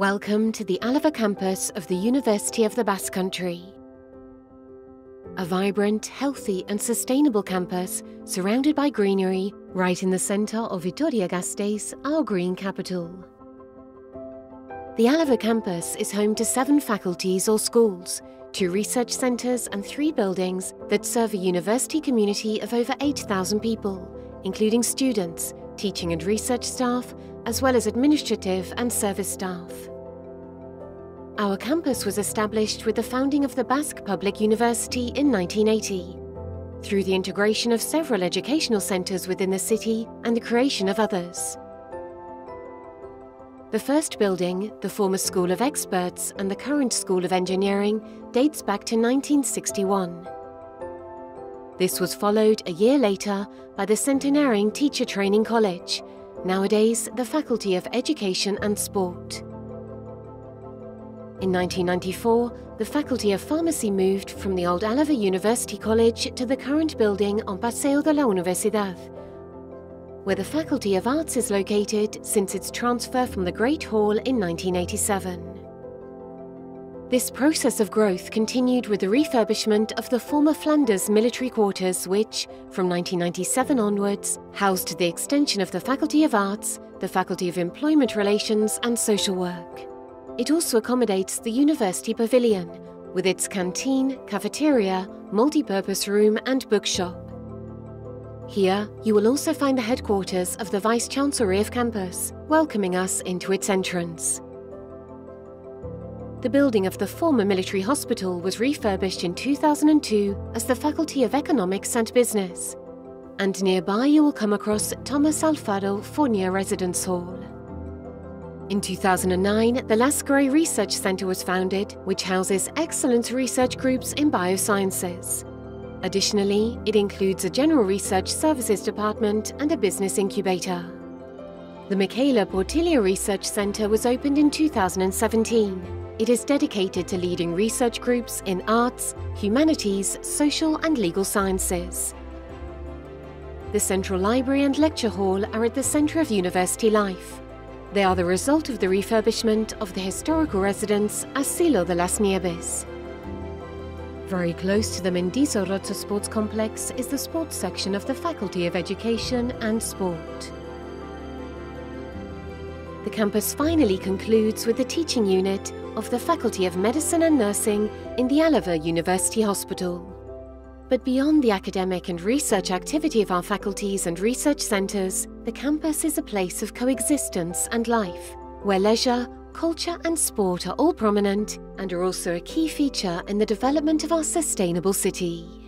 Welcome to the Alava campus of the University of the Basque Country. A vibrant, healthy and sustainable campus surrounded by greenery right in the centre of Vitoria-Gasteiz, our green capital. The Alava campus is home to seven faculties or schools, two research centres and three buildings that serve a university community of over 8,000 people, including students, teaching and research staff, as well as administrative and service staff. Our campus was established with the founding of the Basque Public University in 1980, through the integration of several educational centres within the city and the creation of others. The first building, the former School of Experts and the current School of Engineering, dates back to 1961. This was followed a year later by the Centenarian Teacher Training College, nowadays the Faculty of Education and Sport. In 1994, the Faculty of Pharmacy moved from the old Alava University College to the current building on Paseo de la Universidad, where the Faculty of Arts is located since its transfer from the Great Hall in 1987. This process of growth continued with the refurbishment of the former Flanders military quarters which, from 1997 onwards, housed the extension of the Faculty of Arts, the Faculty of Employment Relations and Social Work. It also accommodates the University Pavilion, with its canteen, cafeteria, multi-purpose room and bookshop. Here, you will also find the headquarters of the Vice-Chancellery of campus, welcoming us into its entrance. The building of the former military hospital was refurbished in 2002 as the Faculty of Economics and Business. And nearby you will come across Thomas Alfaro Fournier Residence Hall. In 2009, the Lascaray Research Centre was founded, which houses excellent research groups in biosciences. Additionally, it includes a General Research Services Department and a business incubator. The Micaela Portilla Research Centre was opened in 2017. It is dedicated to leading research groups in arts, humanities, social and legal sciences. The Central Library and Lecture Hall are at the centre of university life. They are the result of the refurbishment of the historical residence Asilo de las Nieves. Very close to the Mendizo Sports Complex is the sports section of the Faculty of Education and Sport. The campus finally concludes with the teaching unit of the Faculty of Medicine and Nursing in the Alava University Hospital. But beyond the academic and research activity of our faculties and research centres, the campus is a place of coexistence and life, where leisure, culture and sport are all prominent and are also a key feature in the development of our sustainable city.